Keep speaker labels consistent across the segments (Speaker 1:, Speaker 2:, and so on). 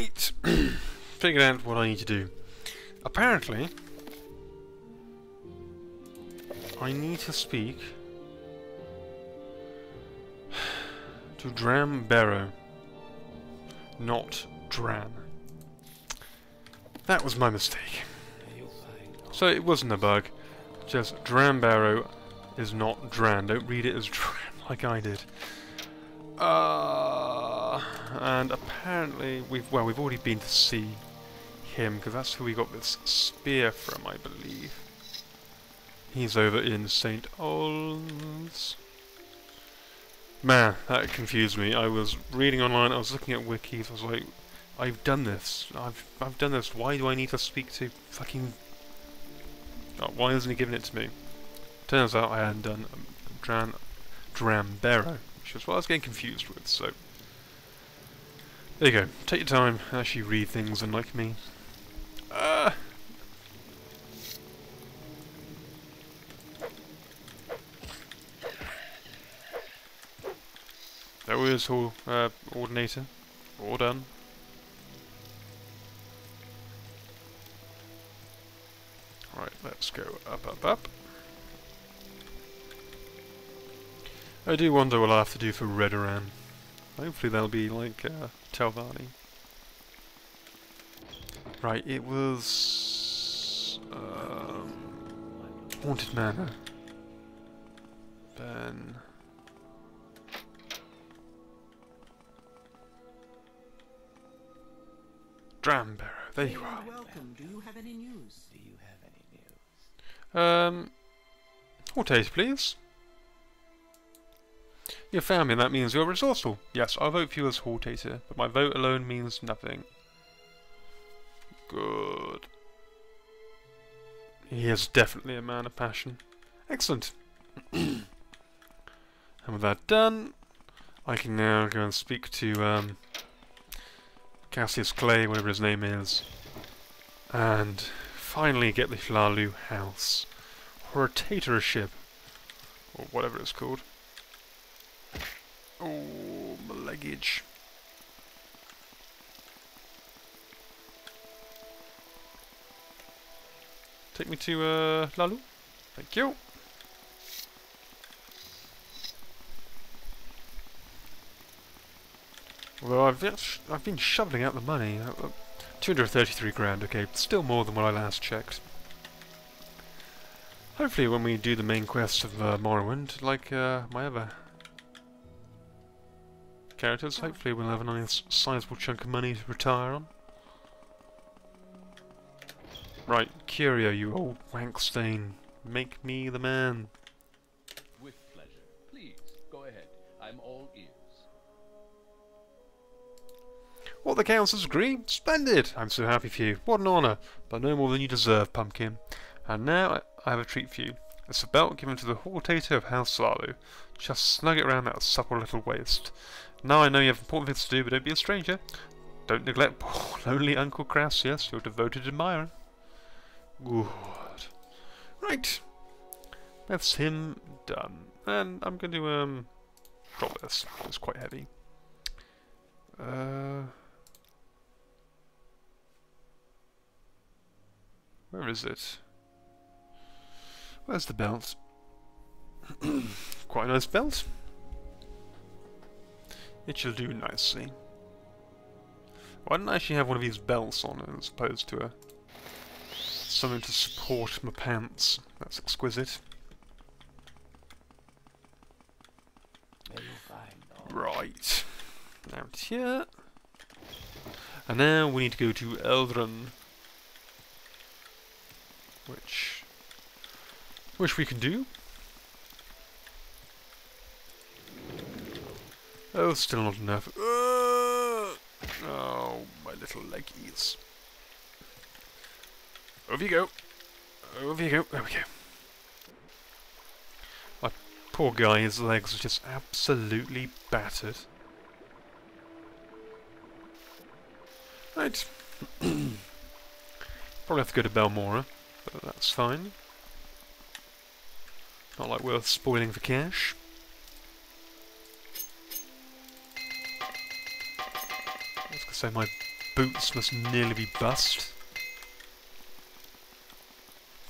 Speaker 1: Right. Figured out what I need to do. Apparently, I need to speak to Dram Bero, not Dran. That was my mistake. So it wasn't a bug, just Dram Bero is not Dran. Don't read it as Dran like I did. Uh, and apparently we've well we've already been to see him because that's who we got this spear from, I believe. He's over in St. Olms. Man, that confused me. I was reading online, I was looking at wikis, I was like, I've done this. I've I've done this. Why do I need to speak to fucking... Oh, why isn't he giving it to me? Turns out I hadn't done um, Dran... Dram Bero, which is what I was getting confused with, so... There you go. Take your time, actually read things unlike me. Uh, That was all, uh, ordinator. All done. Right, let's go up, up, up. I do wonder what I'll have to do for Redoran. Hopefully they'll be like uh, Telvanni. Right, it was... Um, Haunted Manor. Then... Dram Bero, there you are.
Speaker 2: Welcome. Do you have any news?
Speaker 3: Do you have any news?
Speaker 1: Um, Hortate, please. You found me, that means you're resourceful. Yes, I'll vote for you as Hortator, but my vote alone means nothing. Good. He is definitely a man of passion. Excellent. and with that done, I can now go and speak to um, Cassius Clay, whatever his name is, and finally get the Hlaalu house, or a tatership, or whatever it's called. Oh, my luggage. Take me to uh, Hlaalu. Thank you. Well, I've been, I've been shoveling out the money. Uh, uh, 233 grand, okay, still more than what I last checked. Hopefully when we do the main quest of uh, Morrowind, like uh, my other characters, hopefully we'll have a nice sizable chunk of money to retire on. Right, Curio, you old wank stain. Make me the man.
Speaker 3: With pleasure. Please, go ahead. I'm all ears.
Speaker 1: What the councils agree? Splendid! I'm so happy for you. What an honour, but no more than you deserve, Pumpkin. And now I- have a treat for you. It's a belt given to the Hortator of House Hlaalu. Just snug it round that supple little waist. Now I know you have important things to do, but don't be a stranger. Don't neglect poor lonely Uncle Crassius, your devoted admirer. Good. Right. That's him done. And I'm going to um drop this. It's quite heavy. Uh, where is it? Where's the belt? quite a nice belt. It shall do nicely. Why didn't I actually have one of these belts on as opposed to a something to support my pants? That's exquisite. Right. it's here. And now we need to go to Ald'ruhn. Which which we can do. Oh, still not enough. Uh, oh, my little leggies. Over you go. Over you go. There we go. My poor guy, his legs are just absolutely battered. Right. Probably have to go to Balmora, but that's fine. Not like worth spoiling for cash. I was gonna say my boots must nearly be bust.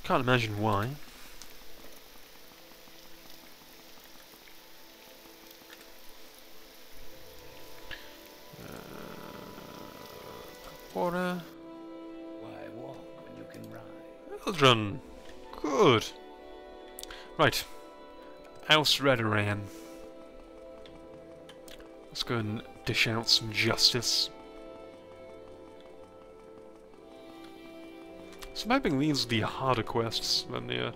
Speaker 1: Can't imagine why. Uh, water.
Speaker 3: Why walk when you can ride?
Speaker 1: Ald'ruhn. Good. Right. House Redoran. Let's go and dish out some justice. These are the harder quests than the, uh,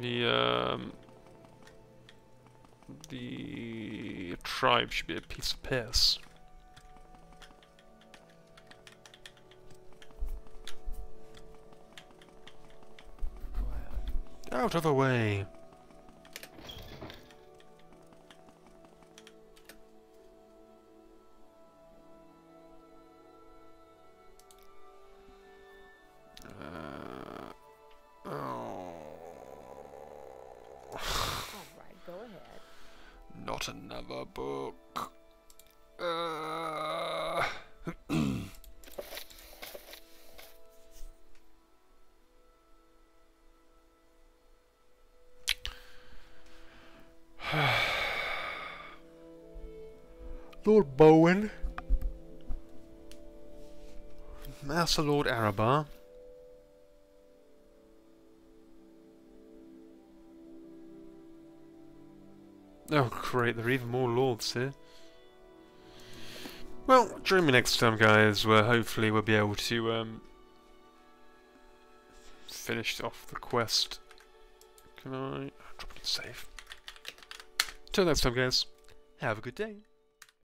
Speaker 1: the, um, the tribe should be a piece of piss. Out of the way! Not another book. Uh, Lord Bowen. Master Lord Arobar. Oh great, there are even more lords here. Well, join me next time guys, where hopefully we'll be able to um, finish off the quest. Can I drop it save? Till next time guys, have a good day.